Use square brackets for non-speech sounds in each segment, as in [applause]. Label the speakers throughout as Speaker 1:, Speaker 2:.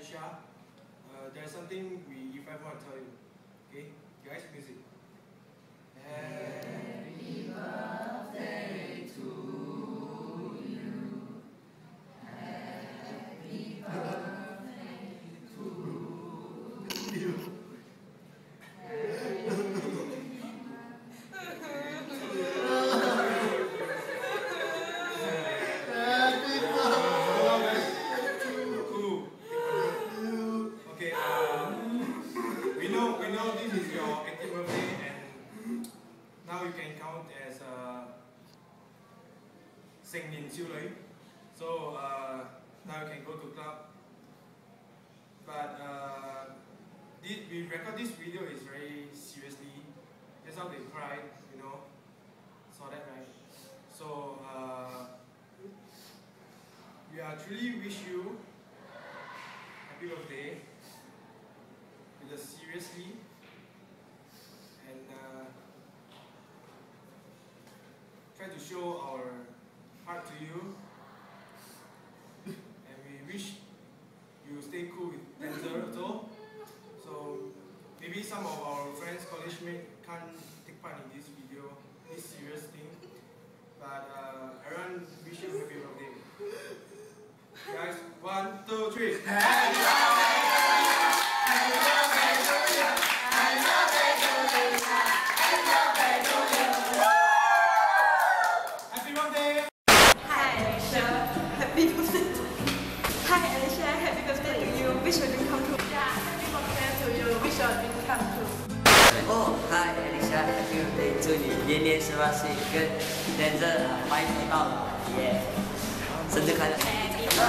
Speaker 1: Aisha, uh, there's something we, if I want to tell you. Okay, guys, music. And 成年少女 so uh, now you can go to club but uh, this, we record this video is very seriously Just how they cried, you know saw that right so uh, we actually wish you happy birthday with a seriously and uh, try to show our heart to you. And we wish you stay cool with Denzel also. So maybe some of our friends, college mates can't take part in this video, this serious thing. But uh, everyone wish you happy birthday. Guys, one, two, three. [laughs] wish I didn't come true. Yeah, happy birthday to you. Wish I didn't come true. Oh, hi, Alicia. Happy birthday birthday to
Speaker 2: you.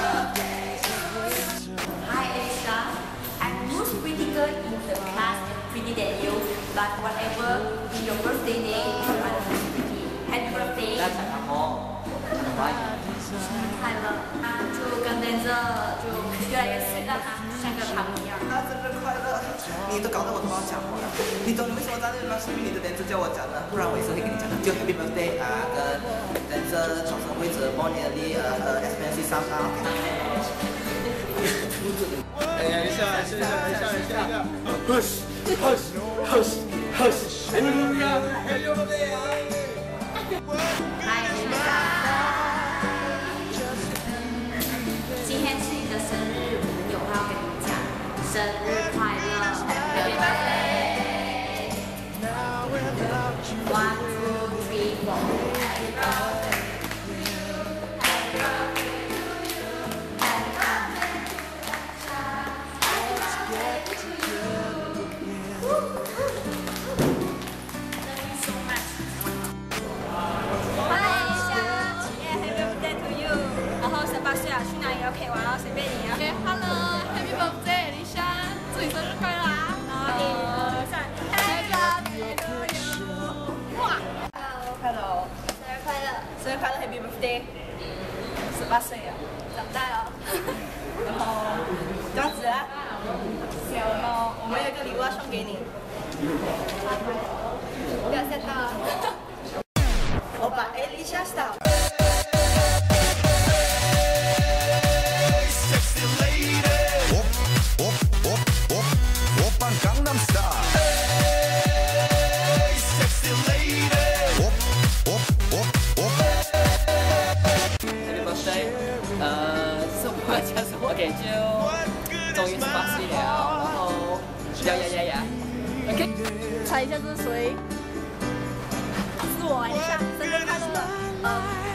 Speaker 2: Hi, Alicia. I'm most girl in the class pretty than you, but whatever, in your birthday day, you are pretty. Happy birthday. That's 生日快乐啊！就跟 d a 就越来越顺他，像个糖一样。生日快乐！你都搞得我都不知道讲了。你懂你为什么在那？是因为你的 d a 叫我讲呢？不然我也是会跟你讲的。就 Happy Birthday 啊，跟 d a 床 c e 上位置 m o r n i n g l 呃 s m s 三 e y 啥啥。哎呀，一下，一下，一下，一下，push，push，push，push，哎呀，哎呀，哎呀。八岁啊，长大哦。[laughs] 然后，张子，然后我们有一个礼物要送给你。岁，我一下，生日快乐！呃，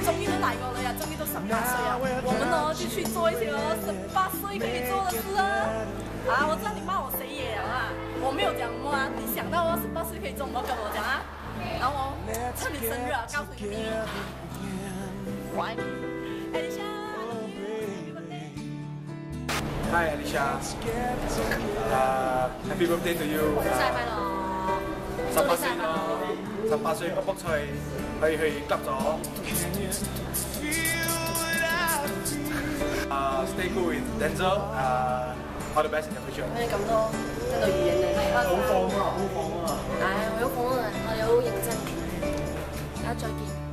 Speaker 2: 终于都来过了呀，终于都十八岁了。我们呢就去做一些哦，十八岁可以做的事啊！啊，我知道你骂我谁也啊，我没有讲什啊。你想到我十八岁可以做什么，跟我讲啊。然后趁你生日啊，告诉你一句，我爱你，Elisha。Hi Elisha，Happy
Speaker 1: birthday to you。再拜了。十八歲咯，十八歲卜卜脆，去去急咗。啊，stay cool with Denzel，啊，all the best in the future。
Speaker 2: 咩咁多？喺度預言嚟係好放啊！好放啊！唉，我好放啊！我哋好認真。大家再見。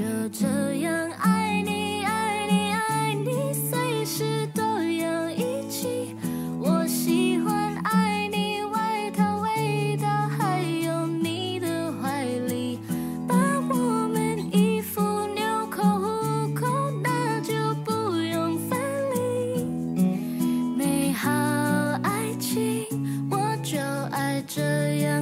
Speaker 2: 就这样爱你，爱你，爱你，随时都要一起。我喜欢爱你外套味道，还有你的怀里。把我们衣服纽扣扣，那就不用分离。美好爱情，我就爱这样。